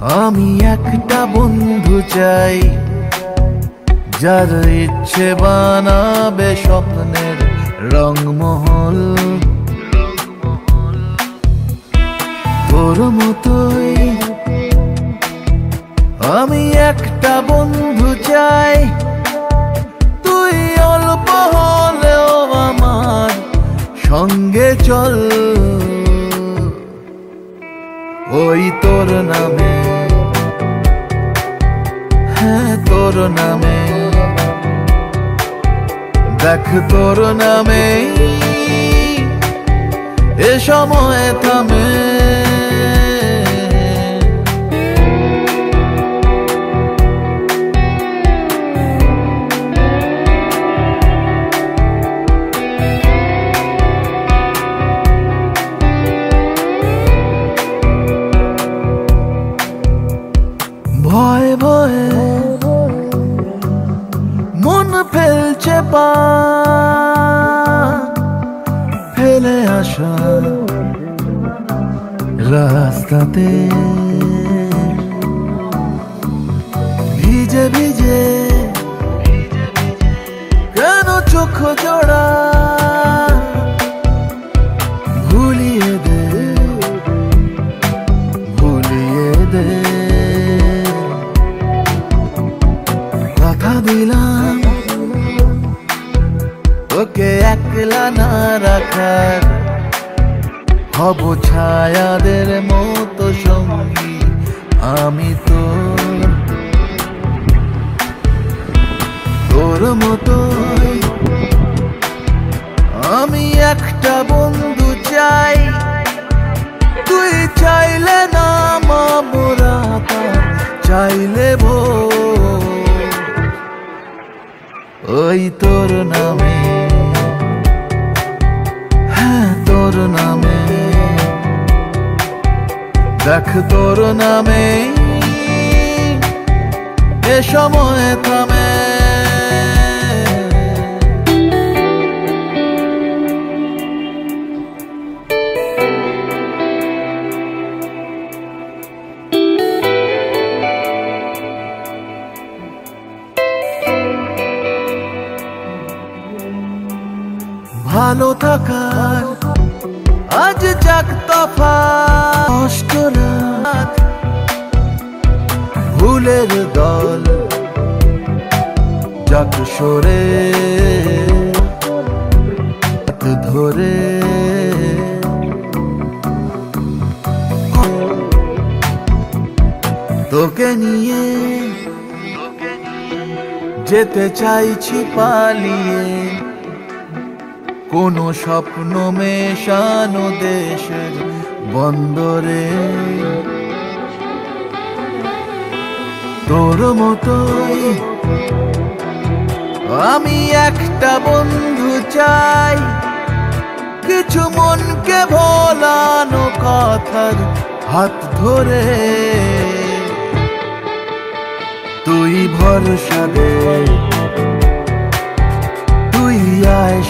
আমি একটা বন্ধু চাই, যার ইচ্ছে বানাবে স্বপ্নের রংমহল। তোর মতোই আমি একটা বন্ধু চাই, তুই অল্প হলেও আমার সঙ্গে চল। ওই তোর নামে তোর নামে দেখ তোর নামে এ সময় থামে। ফেলছে পা ফেলে আসা রাস্তাতে ভিজে ভিজে কেন চোখ জোড়া ভুলিয়ে দে ভুলিয়ে দে কথা দিলাম একলা না রাখার। হব ছায়াদের মতো সঙ্গী আমি তো। তোর মতো আমি একটা বন্ধু চাই। তুই চাইলে না মা মোরাতা চাইলে ভো ওই তোর নামে নামে। দেখ তোর নামে। এ সময় থামে। ভালো থাকার আজ যাক তফা ভুলের দল যাক সরে ধরে। তোকে নিয়ে যেতে চাইছি পালিয়ে। কোনো স্বপ্ন মেশানো দেশের বন্দরে। তোর মতোই আমি একটা বন্ধু চাই। কিছু মনকে ভোলানো কথার হাত ধরে। তুই ভরসা দে। তুই আয়